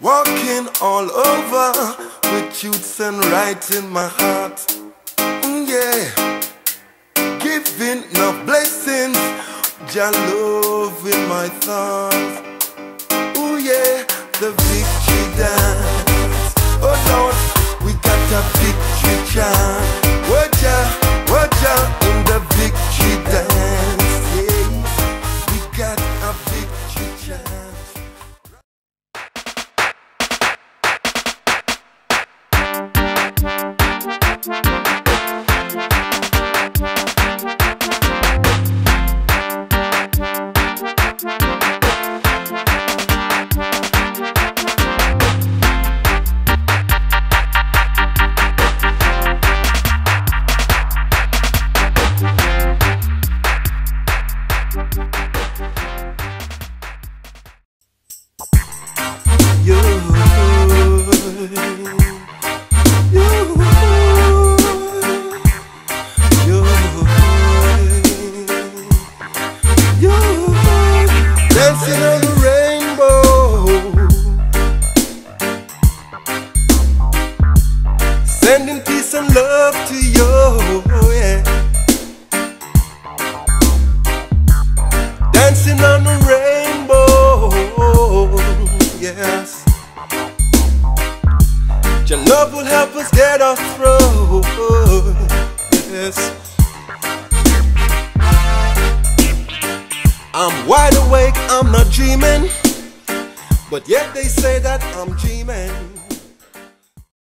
Walking all over with truths and right in my heart. Mm, yeah. Giving no blessings, Jah love in my thoughts. Oh yeah, the victory dance. Oh Lord, we got a victory chant. Sending peace and love to you, yeah. Dancing on the Your love will help us get us through. I'm wide awake, I'm not dreaming, but yet they say that I'm dreaming.